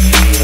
Yeah.